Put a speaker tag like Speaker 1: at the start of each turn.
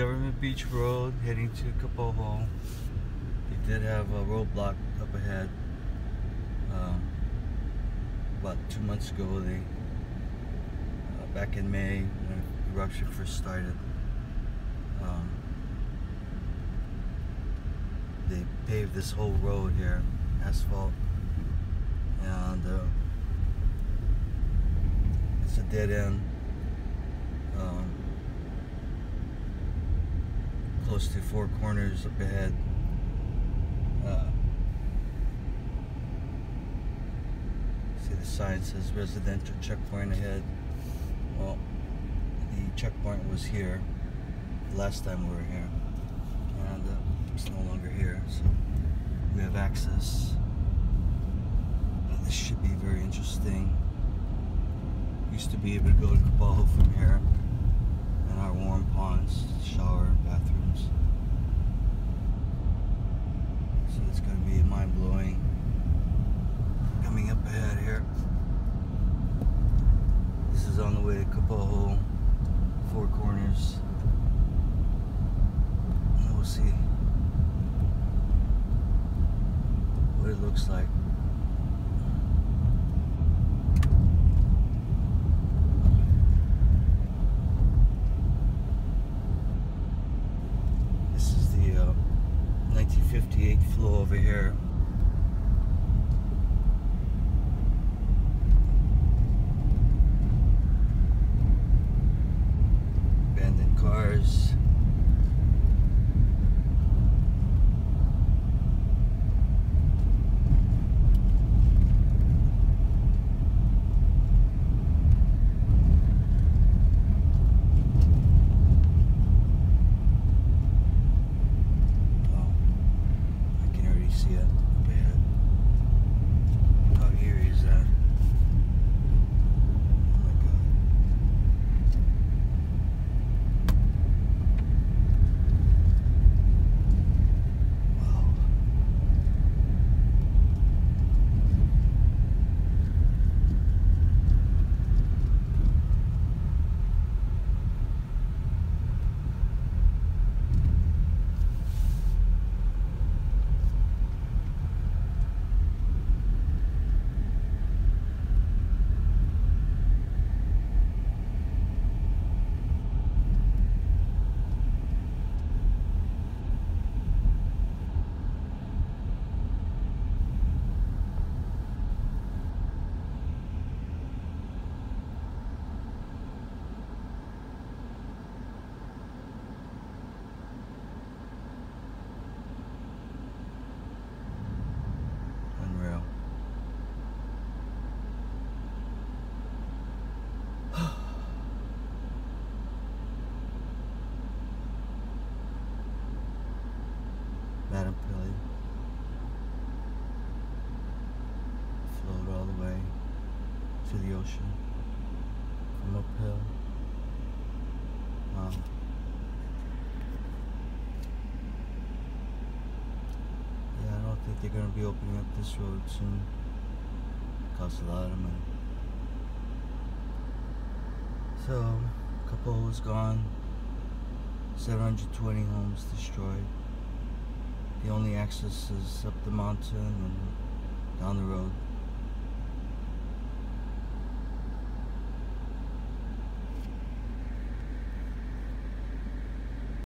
Speaker 1: Government Beach Road heading to Kapoho. They did have a roadblock up ahead. Um, about two months ago, they uh, back in May when the eruption first started. Um, they paved this whole road here, asphalt, and uh, it's a dead end. Um, close to four corners up ahead. Uh, see the sign says residential checkpoint ahead. Well, the checkpoint was here last time we were here, and uh, it's no longer here, so we have access. This should be very interesting. Used to be able to go to Kapoho from here our warm ponds, shower, bathrooms. So it's going to be mind blowing. Coming up ahead here. This is on the way to Kapoho, Four Corners. And we'll see what it looks like. This is the uh, 1958 flow over here. Abandoned cars. Madam Pele flowed all the way to the ocean from uphill. Wow. Um, yeah, I don't think they're gonna be opening up this road soon. Costs a lot of money. So, couple is gone. 720 homes destroyed. The only access is up the mountain and down the road.